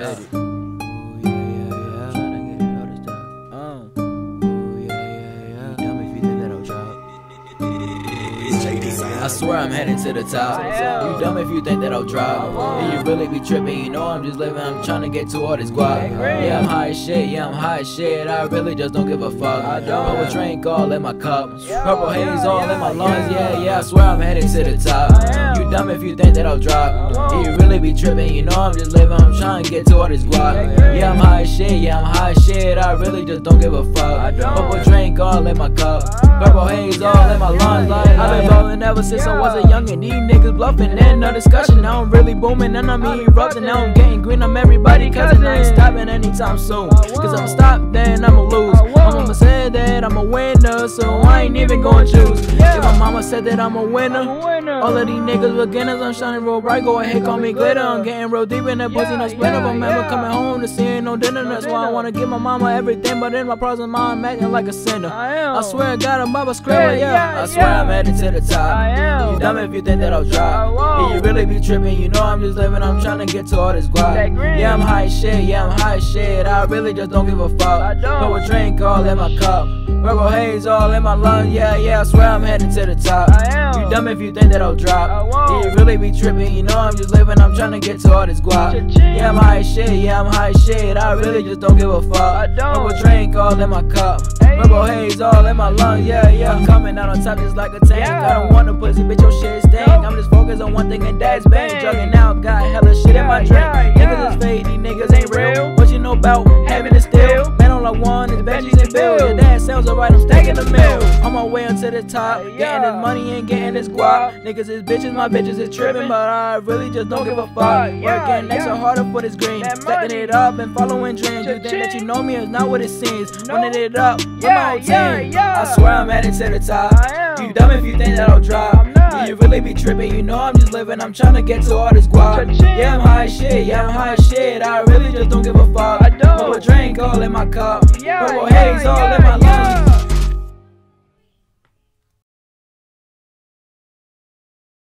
Uh. Yeah. I swear I'm heading to the top. You dumb if you think that I'll drop. And you really be tripping, you know I'm just living, I'm trying to get to all this guap. Yeah, I'm high as shit, yeah, I'm high as shit. I really just don't give a fuck. I don't. Purple drink all in my cup. Purple haze all in my lungs, yeah, yeah. I swear I'm heading to the top. You dumb if you think that I'll drop. And you really be tripping, you know I'm just living, I'm trying to get to all this guap. Yeah, I'm high as shit, yeah, I'm high as shit. I really just don't give a fuck. Purple drink all in my cup. Purple haze all in my lungs, I've been rolling ever since I was a youngin'. These niggas bluffin', and no discussion. Now I'm really booming, and I'm erupting. Now I'm getting green, I'm everybody cousin. I ain't stopping anytime soon. Cause I'ma stop, then I'ma lose. Mama said that I'm a winner, so I ain't even gonna choose. If my mama said that I'm a winner, all of these niggas beginners. I'm shining real bright, go ahead, call me glitter. I'm getting real deep in that pussy, no split up. I'm never coming home to see no dinner. That's why I wanna give my mama everything, but in my present mind, I'm acting like a sinner. I I swear I got a mama screaming, yeah. I swear I'm heading to the top. You dumb if you think that I'll drop. Yeah, you really be tripping, you know I'm just living, I'm trying to get to all this guap. Yeah, I'm high shit, yeah, I'm high shit. I really just don't give a fuck. Purple drink all in my cup. Purple haze all in my lungs, yeah, yeah, I swear I'm heading to the top. You dumb if you think that I'll drop. Yeah, you really be tripping, you know I'm just living, I'm trying to get to all this guap. Yeah, I'm high shit, yeah, I'm high shit. I really just don't give a fuck. I don't. Purple drink all in my cup. Purple haze all in my lungs, yeah, yeah. I'm coming out on top just like a tank. I don't want a pussy, bitch, your shit stink. I'm just focused on one thing and that's bang. Jugging out, got hella shit in my drink. Niggas sounds alright, I'm stacking the mill. On my way onto the top, getting this money and getting this guap. Niggas is bitches, my bitches is tripping, but I really just don't give a fuck. Working extra harder for this green, stacking it up and following dreams. You think that you know me is not what it seems. Running it up with my whole team. I swear I'm heading to the top. You dumb if you think that I'll drop. You really be tripping, you know I'm just living, I'm trying to get to all this guap. Yeah, I'm high as shit, yeah, I'm high as shit. I really just don't give a fuck. Purple drink all in my cup, Yeah, purple haze all in my lungs.